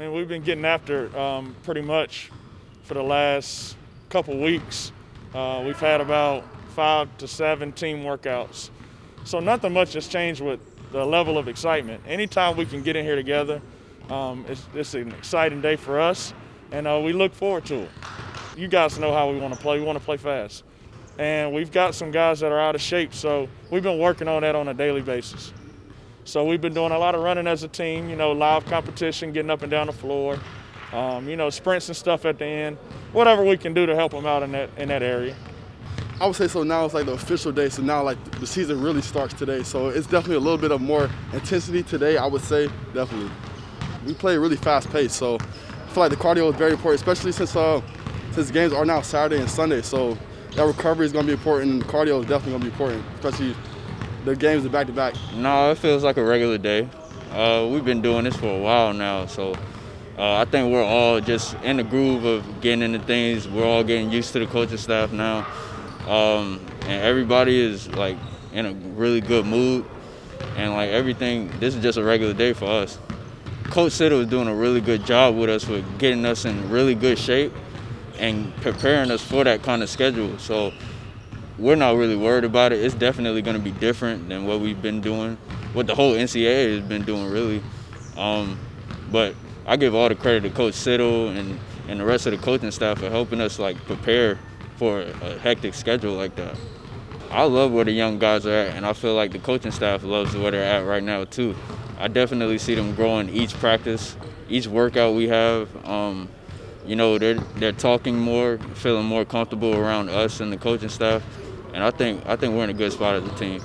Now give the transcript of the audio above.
mean, we've been getting after um, pretty much for the last couple weeks. Uh, we've had about five to seven team workouts. So nothing much has changed with the level of excitement. Anytime we can get in here together, um, it's, it's, an exciting day for us, and uh, we look forward to it. You guys know how we want to play. We want to play fast. And we've got some guys that are out of shape, so we've been working on that on a daily basis. So we've been doing a lot of running as a team, you know, live competition, getting up and down the floor, um, you know, sprints and stuff at the end, whatever we can do to help them out in that in that area. I would say so now it's like the official day, so now like the season really starts today. So it's definitely a little bit of more intensity today, I would say, definitely. We play really fast pace, so I feel like the cardio is very important, especially since uh, since games are now Saturday and Sunday. So that recovery is gonna be important, and cardio is definitely gonna be important, especially the games are back to back. No, it feels like a regular day. Uh, we've been doing this for a while now, so uh, I think we're all just in the groove of getting into things. We're all getting used to the coaching staff now. Um, and everybody is like in a really good mood and like everything this is just a regular day for us coach Siddle is doing a really good job with us with getting us in really good shape and preparing us for that kind of schedule so we're not really worried about it it's definitely going to be different than what we've been doing what the whole ncaa has been doing really um, but i give all the credit to coach Siddle and, and the rest of the coaching staff for helping us like prepare for a hectic schedule like that. I love where the young guys are at, and I feel like the coaching staff loves where they're at right now too. I definitely see them growing each practice, each workout we have. Um, you know, they're they're talking more, feeling more comfortable around us and the coaching staff, and I think I think we're in a good spot as a team.